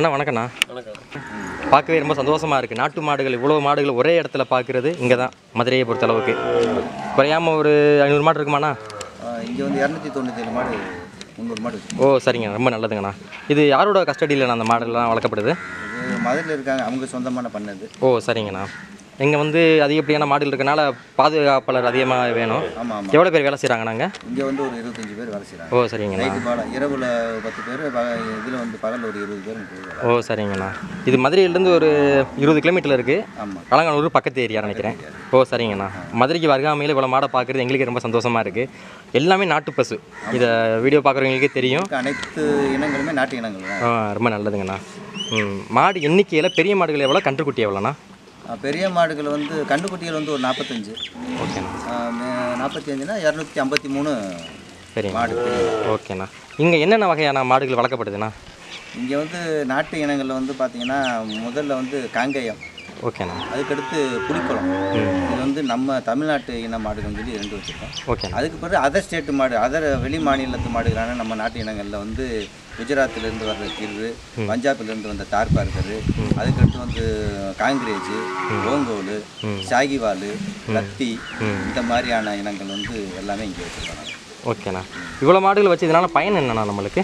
அண்ணா வணக்கண்ணா பார்க்கவே ரொம்ப சந்தோஷமாக இருக்குது நாட்டு மாடுகள் இவ்வளோ மாடுகள் ஒரே இடத்துல பார்க்குறது இங்கே தான் மதுரையை பொறுத்த அளவுக்கு குறையாமல் ஒரு ஐநூறு மாடு இருக்குமாண்ணா? இங்கே வந்து இரநூத்தி தொண்ணூற்றி ஏழு மாடு முந்நூறு மாடு ஓ சரிங்க. ரொம்ப நல்லதுங்கண்ணா. இது யாரோட கஸ்டடியில் அந்த மாடுகள்லாம் வளர்க்கப்படுது? மதுரையில் இருக்காங்க அவங்க சொந்தமான பண்ணது. ஓ சரிங்கண்ணா. இங்கே வந்து அதிகப்படியான மாடுகள் இருக்கனால பாதுகாப்பாளர் அதிகமாக வேணும். எவ்வளோ பேர் வேலை செய்கிறாங்கண்ணாங்க இங்கே வந்து ஒரு இருபத்தஞ்சி பேர் வேலை செய்கிறாங்க ஓ சரிங்கண்ணா. இரவில் பத்து பேர் இதில் வந்து பகலில் ஒரு இருபது பேர் ஓ சரிங்கண்ணா. இது மதுரையிலேருந்து ஒரு இருபது கிலோமீட்டர் இருக்குது ஆமாம் அலங்கானூர் பக்கத்து ஏரியா நினைக்கிறேன். ஓ சரிங்கண்ணா. மதுரைக்கு வருகாமையில் இவ்வளோ மாடை பார்க்குறது எங்களுக்கு ரொம்ப சந்தோஷமாக இருக்குது எல்லாமே நாட்டு பசு. இதை வீடியோ பார்க்குறவங்களுக்கே தெரியும். அனைத்து இனங்களுமே நாட்டு இனங்கள் ரொம்ப நல்லதுங்கண்ணா. ம் மாடு எண்ணிக்கையில் பெரிய மாடுகள் எவ்வளோ கன்றுக்குட்டி எவ்வளோண்ணா பெரிய மாடுகள் வந்து கண்டுக்குட்டிகள் வந்து ஒரு நாற்பத்தஞ்சு ஓகேண்ணா. நாற்பத்தி அஞ்சுனா இரநூத்தி ஐம்பத்தி மூணு சரிங்க மாடு பெரிய ஓகேண்ணா. இங்கே என்னென்ன வகையான மாடுகள் வளர்க்கப்படுதுண்ணா? இங்கே வந்து நாட்டு இனங்களில் வந்து பார்த்தீங்கன்னா முதல்ல வந்து காங்கேயம். ஓகேண்ணா அதுக்கடுத்து புலிக்குளம் இது வந்து நம்ம தமிழ்நாட்டு இன மாடுகள் சொல்லி ரெண்டு வச்சுருக்கோம். ஓகேண்ணா அதுக்கு பிறகு அதர் ஸ்டேட்டு மாடு அதர் வெளி மாநிலத்து மாடுகளான நம்ம நாட்டு இனங்களில் வந்து குஜராத்திலேருந்து வர்ற கிரு பஞ்சாப்லேருந்து வந்த தார்பார்கரு அதுக்கடுத்து வந்து காங்கிரேஜ் ஓங்கோல் சாகிவால் கத்தி இந்த மாதிரியான இனங்கள் வந்து எல்லாமே இங்கே வச்சுருக்கோம். ஓகேண்ணா இவ்வளோ மாடுகள் வச்சு இதனால் பயன் என்னண்ணா நம்மளுக்கு?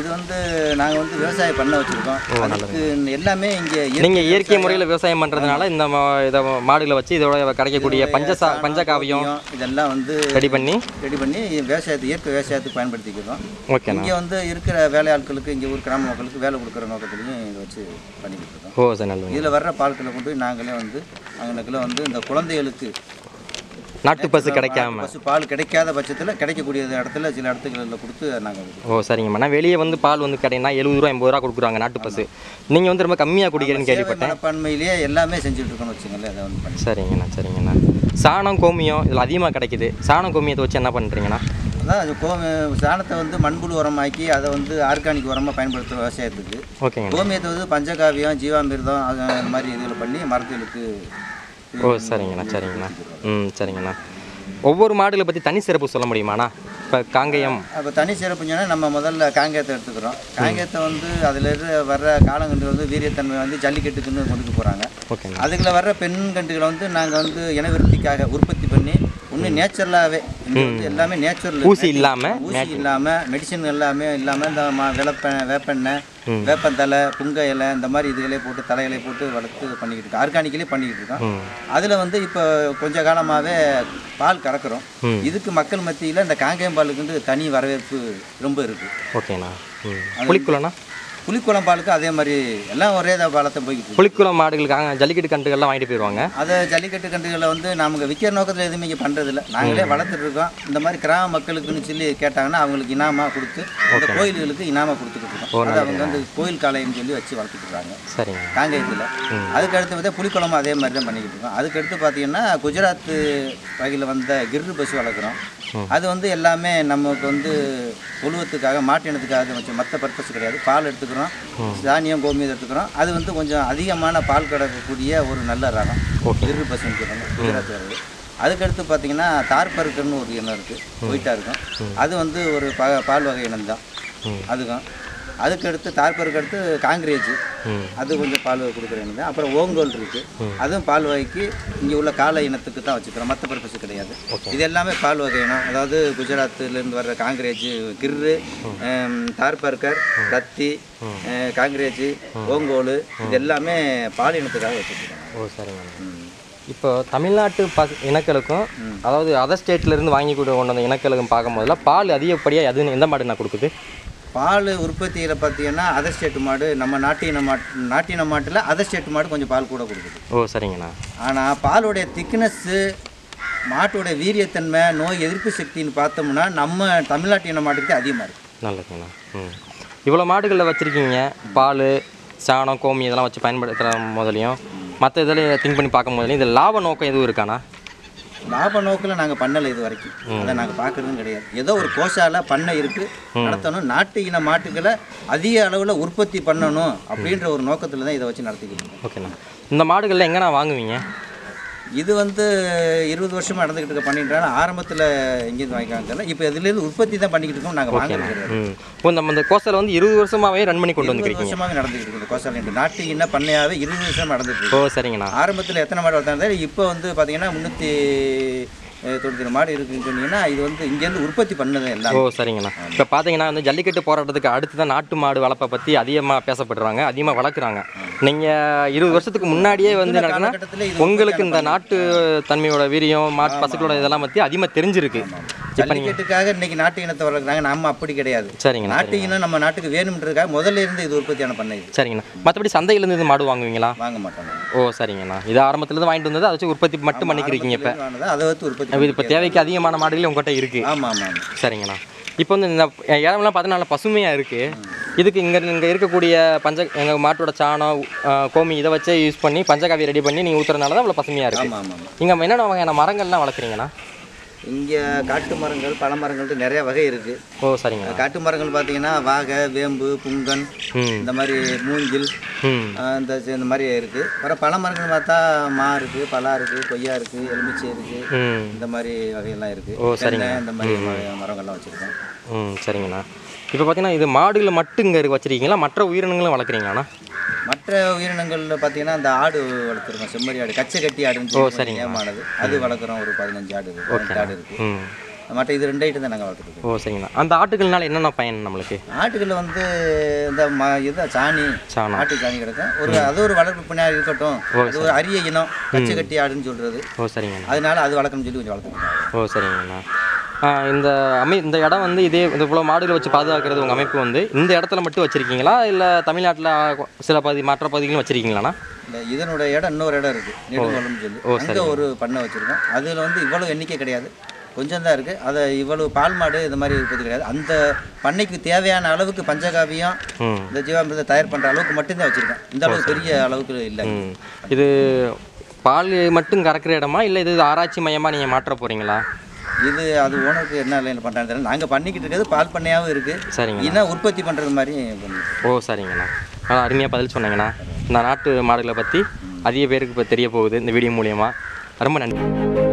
இது வந்து நாங்கள் வந்து விவசாயம் பண்ண வச்சுருக்கோம். அதுக்கு எல்லாமே இங்கே நீங்கள் இயற்கை முறையில் விவசாயம் பண்ணுறதுனால இந்த இதை மாடுகளை வச்சு இதோட கிடைக்கக்கூடிய பஞ்சசா பஞ்சகாவியம் இதெல்லாம் வந்து ரெடி பண்ணி? ரெடி பண்ணி விவசாயத்தை இயற்கை விவசாயத்துக்கு பயன்படுத்திக்கிறோம். ஓகேண்ணா. இங்கே வந்து இருக்கிற வேலையாட்களுக்கு இங்கே ஊர் கிராம மக்களுக்கு வேலை கொடுக்குற நோக்கத்துலையும் இதை வச்சு பண்ணிக்கிட்டு இருக்கோம். ஓ சரி நல்லதுங்க. இதில் வர்ற பால்களை கொண்டு நாங்களே வந்து அங்கனக்குள்ள வந்து இந்த குழந்தைகளுக்கு நாட்டு பசு கிடைக்காம. பசு பால் கிடைக்காத பட்சத்தில் கிடைக்கக்கூடிய இடத்துல சில இடத்துகளில் கொடுத்து நாங்கள் ஓ சரிங்கம்மா. நான் வெளியே வந்து பால் வந்து கிடையினா எழுபது ரூபா எண்பது ரூபா கொடுக்குறாங்க நாட்டு பசு. நீங்கள் வந்து ரொம்ப கம்மியாக குடிக்கிறேன்னு கேள்விப்பட்டேன். மனப்பான்மையிலேயே எல்லாமே செஞ்சுட்டு இருக்கோம்னு வச்சுங்களேன் அதை வந்து சரிங்கண்ணா சரிங்கண்ணா. சாணம் கோமியம் இதில் அதிகமாக கிடைக்குது. சாணம் கோமியத்தை வச்சு என்ன பண்ணுறீங்கண்ணா அதான் அது கோ சாணத்தை வந்து மண்புழு உரமாக்கி அதை வந்து ஆர்கானிக் உரமாக பயன்படுத்துகிற விவசாயத்துக்கு. ஓகேங்கண்ணா. கோமியத்தை வந்து பஞ்சகாவியம் ஜீவாமிர்தம் அது அந்த மாதிரி இதில் பண்ணி மரத்துகளுக்கு ஓ சரிங்கண்ணா சரிங்கண்ணா. ம் சரிங்கண்ணா. ஒவ்வொரு மாடுகளை பற்றி தனி சிறப்பு சொல்ல முடியுமாண்ணா? இப்போ காங்கேயம். அப்போ தனி சிறப்பு சொன்னா நம்ம முதல்ல காங்கேயத்தை எடுத்துக்கிறோம். காங்கேயத்தை வந்து அதில் இருந்து வர்ற காலங்கண்டு வந்து வீரியத்தன்மை வந்து ஜல்லிக்கட்டுக்குன்னு கொண்டுட்டு போகிறாங்க ஓகேண்ணா. அதுக்குள்ள வர்ற பெண் கண்டுகளை வந்து நாங்கள் வந்து இனவிருத்திக்காக உற்பத்தி இன்னும் நேச்சுரலாகவே வந்து எல்லாமே நேச்சுரல் ஊசி இல்லாமல் ஊசி இல்லாமல் மெடிசன் எல்லாமே இல்லாமல் இந்த மா விளப்ப வேப்பெண்ணெய் வேப்பந்தலை புங்க இலை இந்த மாதிரி இதுகளே போட்டு தலைகளை போட்டு வளர்த்து பண்ணிக்கிட்டு இருக்கோம். ஆர்கானிக்கலே பண்ணிக்கிட்டு இருக்கோம். அதில் வந்து இப்போ கொஞ்ச காலமாகவே பால் கறக்குறோம். இதுக்கு மக்கள் மத்தியில் இந்த காங்கேயம் பாலுக்கு வந்து தனி வரவேற்பு ரொம்ப இருக்குது ஓகேண்ணா. ம். புலிக்குளம் பாலுக்கு அதே மாதிரி எல்லாம் ஒரே தான் பாலத்தை இருக்கு. புலிக்குளம் மாடுகளுக்காக ஜல்லிக்கட்டு கன்றுகள்லாம் வாங்கிட்டு போயிடுவாங்க. அதை ஜல்லிக்கட்டு கன்றுகளை வந்து நமக்கு விற்கிற நோக்கத்தில் எதுவுமே இங்கே பண்ணுறதில்ல நாங்களே வளர்த்துட்டு இருக்கோம். இந்த மாதிரி கிராம மக்களுக்குன்னு சொல்லி கேட்டாங்கன்னா அவங்களுக்கு இனாமா கொடுத்து இந்த கோயில்களுக்கு இனாமா கொடுத்துக்கிட்டு அதை அவங்க வந்து கோயில் காளைன்னு சொல்லி வச்சு வளர்த்துட்டு இருக்காங்க சரிங்க. காங்கேயத்தில். அதுக்கு அடுத்து பார்த்தா அதே மாதிரி தான் பண்ணிக்கிட்டு இருக்கோம். அதுக்கு அடுத்து பார்த்தீங்கன்னா குஜராத் வகையில் வந்த கிர்ரு பசு வளர்க்குறோம். அது வந்து எல்லாமே நமக்கு வந்து உழுவத்துக்காக மாட்டினத்துக்காக வச்சு மற்ற பர்பஸ் கிடையாது. பால் எடுத்துக்கிறோம். தானியம் கோமியம் எடுத்துக்கிறோம். அது வந்து கொஞ்சம் அதிகமான பால் கிடக்கக்கூடிய ஒரு நல்ல ரகம். கிர்ரு பசுன்னு சொல்லுவாங்க. குஜராத் வரது அதுக்கடுத்து பார்த்தீங்கன்னா தார்பருக்குன்னு ஒரு இனம் இருக்குது ஒயிட்டாக இருக்கும். அது வந்து ஒரு ப பால் வகை இனம் தான் அதுக்கும் அதுக்கடுத்து தார்பருக்கு அடுத்து காங்கிரேஜ் அது கொஞ்சம் பால் கொடுக்குற இனம் தான் அப்புறம் ஓங்கோல் இருக்குது அதுவும் பால் வகைக்கு இங்கே உள்ள கால இனத்துக்கு தான் வச்சுக்கிறோம். மற்ற பர்பஸ் கிடையாது. இது எல்லாமே பால் வகை இனம். அதாவது குஜராத்லேருந்து வர்ற காங்கிரேஜ் கிர்ரு தார்பர்கர் கத்தி காங்கிரேஜ் ஓங்கோல் இது எல்லாமே பால் இனத்துக்காக வச்சுருக்கோம் ஓ இப்போ தமிழ்நாட்டு பச இனக்களுக்கும் அதாவது அதர் ஸ்டேட்லேருந்து வாங்கி கொண்டு கொண்டு வந்த இனக்களுக்கும் பார்க்கும்போதுல பால் அதிகப்படியாக எது எந்த மாடுண்ணா கொடுக்குது? பால் உற்பத்தியில் பார்த்தீங்கன்னா அதர் ஸ்டேட் மாடு நம்ம நாட்டின மாட்டு நாட்டின மாட்டில் அதர் ஸ்டேட் மாடு கொஞ்சம் பால் கூட கொடுக்குது. ஓ சரிங்கண்ணா. ஆனால் பாலுடைய திக்னஸ்ஸு மாட்டோட வீரியத்தன்மை நோய் எதிர்ப்பு சக்தின்னு பார்த்தோம்னா நம்ம தமிழ்நாட்டு இன மாட்டுக்கு அதிகமாக இருக்குது நல்லதுங்கண்ணா. ம். இவ்வளோ மாடுகளில் வச்சுருக்கீங்க பால் சாணம் கோமி இதெல்லாம் வச்சு பயன்படுத்துகிற முதலையும் மற்ற இதில் திங்க் பண்ணி பார்க்கும் போதுலையும் இது லாப நோக்கம் எதுவும் இருக்காண்ணா? லாப நோக்கில் நாங்கள் பண்ணலை இது வரைக்கும் அதை நாங்கள் பார்க்குறதும் கிடையாது. ஏதோ ஒரு கோஷால பண்ணை இருக்குது நடத்தணும் நாட்டு இன மாட்டுகளை அதிக அளவில் உற்பத்தி பண்ணணும் அப்படின்ற ஒரு நோக்கத்தில் தான் இதை வச்சு நடத்திக்கிட்டு ஓகேண்ணா. இந்த மாடுகளில் எங்கண்ணா வாங்குவீங்க? இது வந்து இருபது வருஷமா நடந்துக்கிட்டு இருக்க பண்ணிட்டாங்க ஆரம்பத்தில் எங்கேருந்து வாங்கிக்காங்க இப்போ இதுலேருந்து உற்பத்தி தான் பண்ணிக்கிட்டு இருக்கோம் நாங்கள் வாங்குறது ம். இப்போ நம்ம இந்த கோசலை வந்து இருபது வருஷமாவே ரன் பண்ணி கொண்டு வந்துருக்கீங்க வருஷமாவே நடந்துக்கிட்டு இருக்குது கோசாலை. நாட்டு இன்ன பண்ணையாவே இருபது வருஷம் நடந்துட்டு ஓ சரிங்கண்ணா. ஆரம்பத்தில் எத்தனை மாடு வளர்த்தாங்க இப்போ வந்து பார்த்தீங்கன்னா முந்நூற்றி தொண்ணூற்றி மாடு இருக்குன்னு சொன்னீங்கன்னா இது வந்து இங்கேருந்து உற்பத்தி பண்ணது ஓ எல்லாம் சரிங்கண்ணா இப்போ பார்த்தீங்கன்னா வந்து ஜல்லிக்கட்டு போராட்டத்துக்கு அடுத்து தான் நாட்டு மாடு வளர்ப்பை பற்றி அதிகமாக பேசப்படுறாங்க அதிகமாக வளர்க்குறாங்க. நீங்கள் இருபது வருஷத்துக்கு முன்னாடியே வந்து என்னன்னா உங்களுக்கு இந்த நாட்டு தன்மையோட வீரியம் மாட்டு பசுக்களோட இதெல்லாம் பற்றி அதிகமாக தெரிஞ்சிருக்கு. ஜல்லிக்கட்டுக்காக இன்னைக்கு நாட்டு இனத்தை வளர்க்குறாங்க நம்ம அப்படி கிடையாது. சரிங்கண்ணா நாட்டு இனம் நம்ம நாட்டுக்கு வேணும்ன்றதுக்காக முதல்ல இருந்து இது உற்பத்தியான பண்ணை சரிங்கண்ணா. மற்றபடி சந்தையிலேருந்து இது மாடு வாங்குவீங்களா? வாங்க மாட்டாங்க ஓ சரிங்கண்ணா. இது ஆரம்பத்துலேருந்து வாங்கிட்டு வந்தது அதை வச்சு உற்பத்தி மட்டும் பண்ணிக்கிறீங்க இப்போ? அதை வச்சு உற்பத்தி இப்போ தேவைக்கு அதிகமான மாடுகளே உங்கள்கிட்ட இருக்குது ஆமாம் ஆமாம் சரிங்கண்ணா. இப்போ வந்து இந்த இடம்லாம் பார்த்தா நல்லா பசுமையாக இருக்குது இதுக்கு இங்கே இங்கே இருக்கக்கூடிய பஞ்ச எங்கள் மாட்டோட சாணம் கோமி இதை வச்சே யூஸ் பண்ணி பஞ்சகாவி ரெடி பண்ணி நீங்கள் ஊற்றுறதுனால தான் இவ்வளோ பசுமையாக இருக்குது இங்கே என்னென்ன வகையான மரங்கள்லாம் வளர்க்குறீங்கண்ணா? இங்கே காட்டு மரங்கள் பழ மரங்கள்ட்டு நிறைய வகை இருக்குது ஓ சரிங்கண்ணா காட்டு மரங்கள் பார்த்தீங்கன்னா வாகை வேம்பு புங்கன் இந்த மாதிரி மூங்கில் இந்த இந்த மாதிரி இருக்குது அப்புறம் பழ மரங்கள் பார்த்தா மா இருக்குது பலா இருக்குது கொய்யா இருக்குது எலுமிச்சை இருக்குது இந்த மாதிரி வகையெல்லாம் இருக்குது ஓ, சரிங்க. இந்த மாதிரி மரங்கள்லாம் வச்சுருக்கோம். ம் சரிங்கண்ணா. இப்போ பார்த்தீங்கன்னா இது மாடுகளை மட்டும் இங்கே வச்சிருக்கீங்களா? மற்ற உயிரினங்களும் வளர்க்குறீங்களாண்ணா? மற்ற உயிரினங்களில் பார்த்தீங்கன்னா இந்த ஆடு வளர்த்துருக்கோம் செம்மறி ஆடு கச்சை கட்டி ஆடுன்னு. ஏமானது. அது வளர்க்குறோம் ஒரு பதினஞ்சு ஆடு இருக்கு ஆடு இருக்குது ம். மற்ற இது ரெண்டு ஐட்டம் தான் நாங்கள் வளர்த்துருக்கோம் ஓ சரிங்கண்ணா. அந்த ஆட்டுகள்னால என்னென்ன பயன் நம்மளுக்கு? ஆட்டுகளில் வந்து இந்த ம இது சாணி. சாணம். ஆட்டு சாணி கிடக்கும். ஒரு அது ஒரு வளர்ப்பு பின்னாடி இருக்கட்டும். அது ஒரு அரிய இனம் கச்சை கட்டி ஆடுன்னு சொல்கிறது ஓ சரிங்கண்ணா. அதனால அது வளர்க்கணும்னு சொல்லி கொஞ்சம் வளர்த்துருக்கோம் ஓ சரிங்கண்ணா. இந்த அமை இந்த இடம் வந்து இதே இது போல் மாடுகளை வச்சு பாதுகாக்கிறது உங்கள் அமைப்பு வந்து இந்த இடத்துல மட்டும் வச்சுருக்கீங்களா? இல்லை தமிழ்நாட்டில் சில பகுதி மற்ற பகுதிகளும் வச்சுருக்கீங்களாண்ணா? இந்த இதனோட இடம் இன்னொரு இடம் இருக்குது நெடுங்குளம்னு சொல்லி அங்கே ஒரு பண்ணை வச்சுருக்கோம். அதில் வந்து இவ்வளோ எண்ணிக்கை கிடையாது. கொஞ்சம் தான் இருக்குது அதை இவ்வளவு பால் மாடு இந்த மாதிரி உற்பத்தி கிடையாது. அந்த பண்ணைக்கு தேவையான அளவுக்கு பஞ்சகாவியம் இந்த ஜீவாமிரதத்தை தயார் பண்ணுற அளவுக்கு மட்டும்தான் வச்சுருக்கோம். இந்த அளவுக்கு பெரிய அளவுக்கு இல்லை. இது பால் மட்டும் கறக்கிற இடமா? இல்லை இது ஆராய்ச்சி மையமாக நீங்கள் மாற்ற போகிறீங்களா இது அது ஓனருக்கு என்ன லைனில் பண்ணுறாங்க தெரியல. நாங்கள் பண்ணிக்கிட்டு இருக்கிறது பால் பண்ணையாகவும் இருக்குது சரிங்க இன்னும் உற்பத்தி பண்ணுறது மாதிரி ஓ சரிங்கண்ணா. நல்லா அருமையாக பதில் சொன்னீங்கண்ணா. இந்த நாட்டு மாடுகளை பற்றி அதிக பேருக்கு இப்போ தெரிய போகுது இந்த வீடியோ மூலியமா. ரொம்ப நன்றி.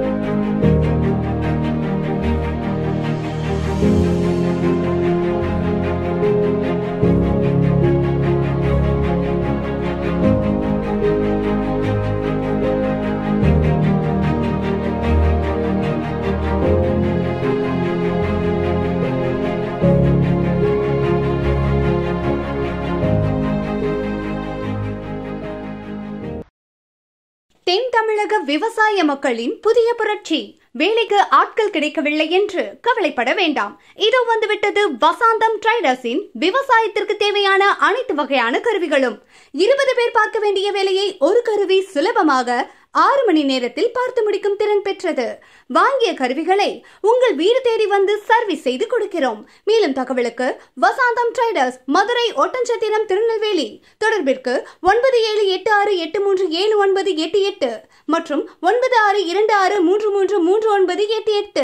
விவசாய மக்களின் புதிய புரட்சி. வேலைக்கு ஆட்கள் கிடைக்கவில்லை என்று கவலைப்பட வேண்டாம். இதோ வந்துவிட்டது வசாந்தம் ட்ரைடர்ஸின் விவசாயத்திற்கு தேவையான அனைத்து வகையான கருவிகளும். இருபது பேர் பார்க்க வேண்டிய வேலையை ஒரு கருவி சுலபமாக ஆறு மணி நேரத்தில் பார்த்து முடிக்கும் திறன் பெற்றது. வாங்கிய கருவிகளை உங்கள் வீடு தேடி வந்து சர்வீஸ் செய்து கொடுக்கிறோம். மேலும் தகவலுக்கு வசாந்தம் ட்ரைடர்ஸ் மதுரை ஒட்டஞ்சத்திரம் திருநெல்வேலி. தொடர்பிற்கு ஒன்பது ஏழு எட்டு ஆறு எட்டு மூன்று ஏழு ஒன்பது எட்டு எட்டு மற்றும் ஒன்பது ஆறு இரண்டு ஆறு மூன்று மூன்று மூன்று ஒன்பது எட்டு எட்டு.